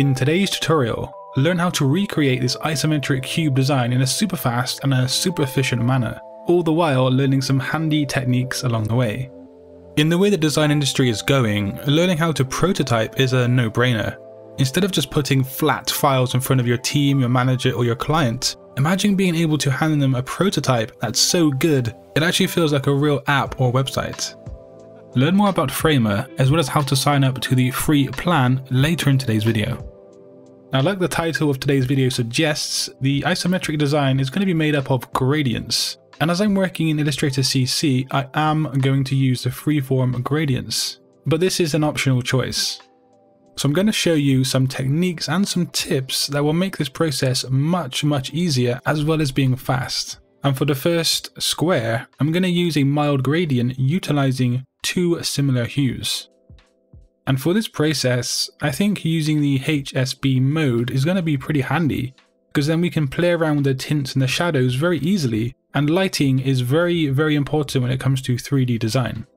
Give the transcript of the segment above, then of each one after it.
In today's tutorial, learn how to recreate this isometric cube design in a super fast and a super efficient manner, all the while learning some handy techniques along the way. In the way the design industry is going, learning how to prototype is a no-brainer. Instead of just putting flat files in front of your team, your manager or your client, imagine being able to hand them a prototype that's so good it actually feels like a real app or website. Learn more about Framer as well as how to sign up to the free plan later in today's video. Now like the title of today's video suggests, the isometric design is going to be made up of gradients. And as I'm working in Illustrator CC, I am going to use the freeform gradients. But this is an optional choice. So I'm going to show you some techniques and some tips that will make this process much, much easier as well as being fast. And for the first square, I'm going to use a mild gradient utilizing two similar hues. And for this process, I think using the HSB mode is going to be pretty handy because then we can play around with the tints and the shadows very easily and lighting is very, very important when it comes to 3D design.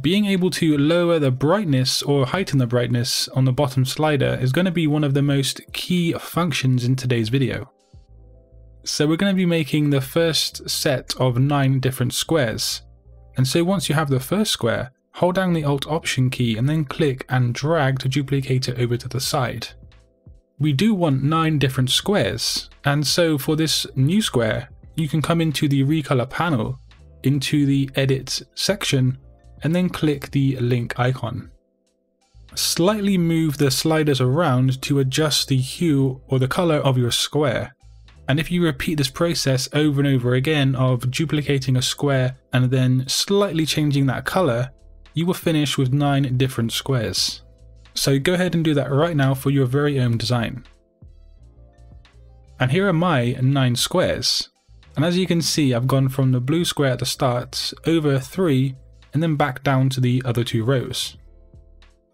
Being able to lower the brightness or heighten the brightness on the bottom slider is going to be one of the most key functions in today's video. So we're going to be making the first set of nine different squares. And so once you have the first square, hold down the Alt Option key and then click and drag to duplicate it over to the side. We do want nine different squares, and so for this new square, you can come into the recolor panel, into the edit section, and then click the link icon. Slightly move the sliders around to adjust the hue or the color of your square. And if you repeat this process over and over again of duplicating a square and then slightly changing that color, you will finish with nine different squares. So go ahead and do that right now for your very own design. And here are my nine squares. And as you can see, I've gone from the blue square at the start over three and then back down to the other two rows.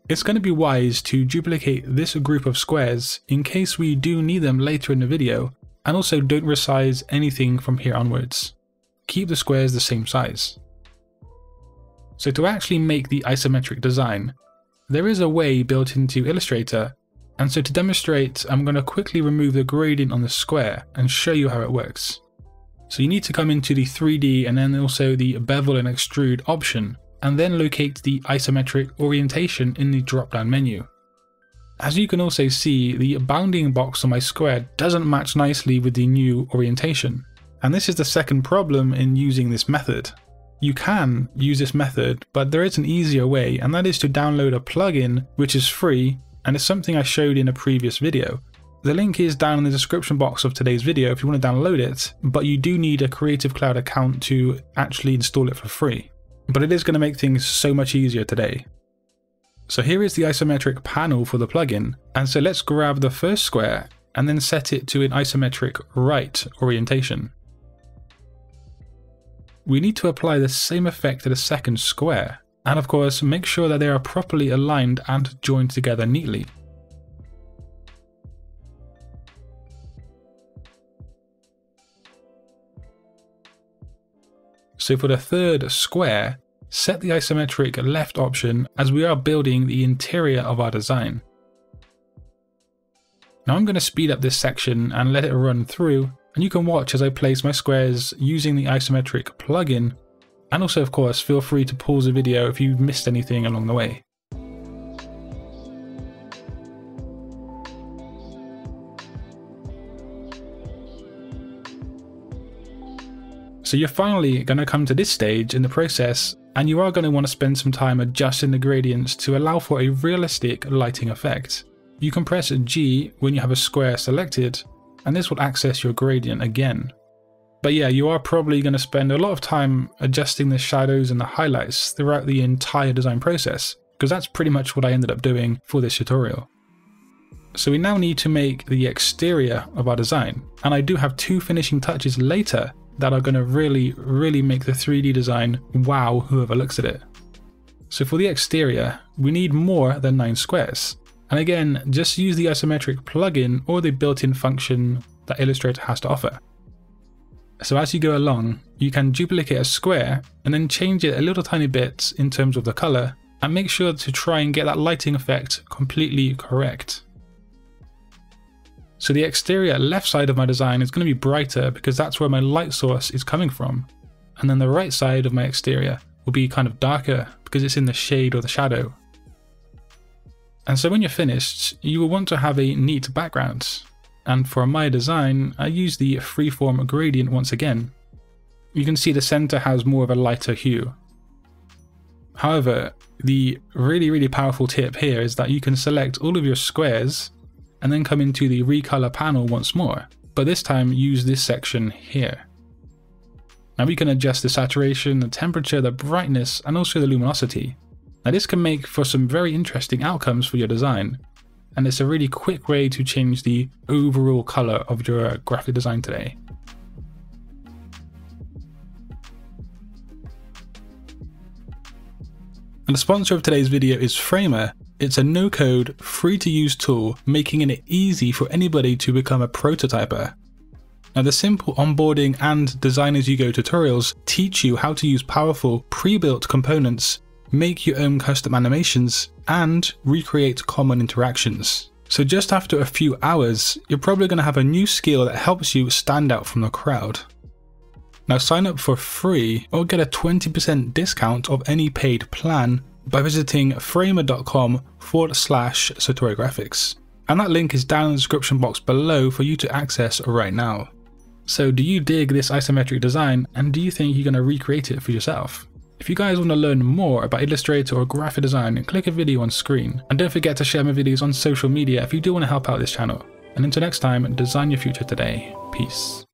It's going to be wise to duplicate this group of squares in case we do need them later in the video and also don't resize anything from here onwards. Keep the squares the same size. So to actually make the isometric design, there is a way built into Illustrator, and so to demonstrate, I'm going to quickly remove the gradient on the square and show you how it works. So you need to come into the 3D and then also the bevel and extrude option, and then locate the isometric orientation in the drop down menu. As you can also see, the bounding box on my square doesn't match nicely with the new orientation. And this is the second problem in using this method. You can use this method, but there is an easier way, and that is to download a plugin which is free and it's something I showed in a previous video. The link is down in the description box of today's video if you want to download it, but you do need a Creative Cloud account to actually install it for free. But it is going to make things so much easier today. So here is the isometric panel for the plugin, and so let's grab the first square and then set it to an isometric right orientation we need to apply the same effect to the second square, and of course make sure that they are properly aligned and joined together neatly. So for the third square, set the isometric left option as we are building the interior of our design. Now I'm going to speed up this section and let it run through and you can watch as I place my squares using the isometric plugin and also of course feel free to pause the video if you've missed anything along the way. So you're finally going to come to this stage in the process and you are going to want to spend some time adjusting the gradients to allow for a realistic lighting effect. You can press G when you have a square selected and this will access your gradient again. But yeah, you are probably going to spend a lot of time adjusting the shadows and the highlights throughout the entire design process, because that's pretty much what I ended up doing for this tutorial. So we now need to make the exterior of our design, and I do have two finishing touches later that are going to really, really make the 3D design wow whoever looks at it. So for the exterior, we need more than 9 squares, and again, just use the isometric plugin or the built-in function that Illustrator has to offer. So as you go along, you can duplicate a square and then change it a little tiny bit in terms of the color and make sure to try and get that lighting effect completely correct. So the exterior left side of my design is going to be brighter because that's where my light source is coming from. And then the right side of my exterior will be kind of darker because it's in the shade or the shadow. And so when you're finished, you will want to have a neat background. And for my design, I use the freeform gradient once again. You can see the center has more of a lighter hue. However, the really, really powerful tip here is that you can select all of your squares and then come into the recolor panel once more, but this time use this section here. Now we can adjust the saturation, the temperature, the brightness, and also the luminosity. Now this can make for some very interesting outcomes for your design, and it's a really quick way to change the overall color of your graphic design today. And the sponsor of today's video is Framer. It's a no-code, free-to-use tool making it easy for anybody to become a prototyper. Now the simple onboarding and design as you go tutorials teach you how to use powerful pre-built components, make your own custom animations, and recreate common interactions. So just after a few hours, you're probably going to have a new skill that helps you stand out from the crowd. Now sign up for free or get a 20% discount of any paid plan by visiting framer.com forward slash Graphics. And that link is down in the description box below for you to access right now. So do you dig this isometric design and do you think you're going to recreate it for yourself? If you guys want to learn more about Illustrator or graphic design, click a video on screen. And don't forget to share my videos on social media if you do want to help out this channel. And until next time, design your future today. Peace.